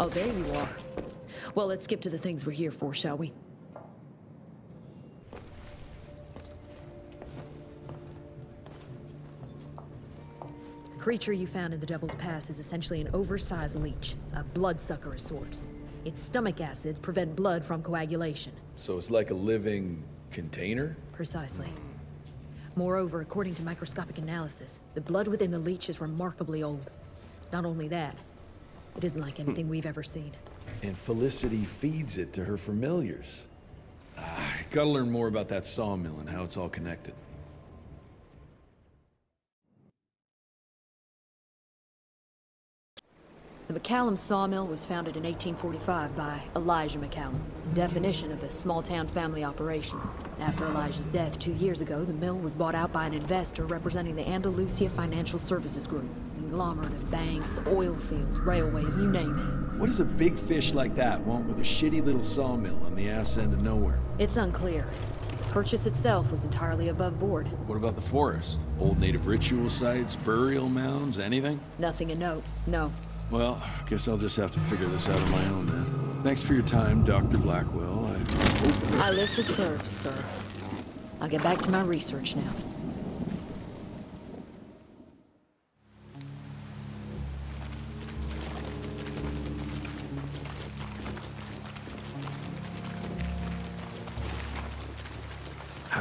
Oh, there you are. Well, let's skip to the things we're here for, shall we? The creature you found in the Devil's Pass is essentially an oversized leech, a bloodsucker of sorts. Its stomach acids prevent blood from coagulation. So it's like a living container? Precisely. Moreover, according to microscopic analysis, the blood within the leech is remarkably old. It's not only that, it isn't like anything we've ever seen. And Felicity feeds it to her familiars. Ah, gotta learn more about that sawmill and how it's all connected. The McCallum sawmill was founded in 1845 by Elijah McCallum, definition of a small-town family operation. After Elijah's death two years ago, the mill was bought out by an investor representing the Andalusia Financial Services Group. Conglomerate of banks, oil fields, railways, you name it. What does a big fish like that want with a shitty little sawmill on the ass end of nowhere? It's unclear. Purchase itself was entirely above board. What about the forest? Old native ritual sites, burial mounds, anything? Nothing a note, no. Well, guess I'll just have to figure this out on my own then. Thanks for your time, Dr. Blackwell. I hope... I live to serve, sir. I'll get back to my research now.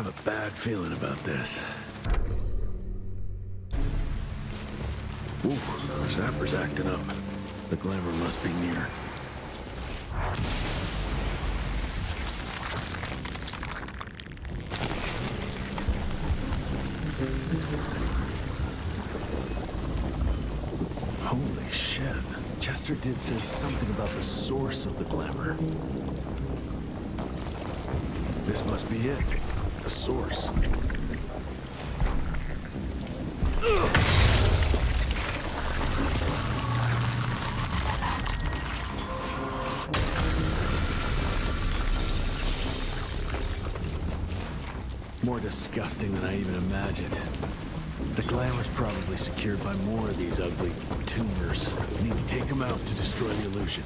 Have a bad feeling about this. Ooh, Zapper's acting up. The glamour must be near. Holy shit. Chester did say something about the source of the glamour. This must be it. The source. More disgusting than I even imagined. The glamour's probably secured by more of these ugly tumors. Need to take them out to destroy the illusion.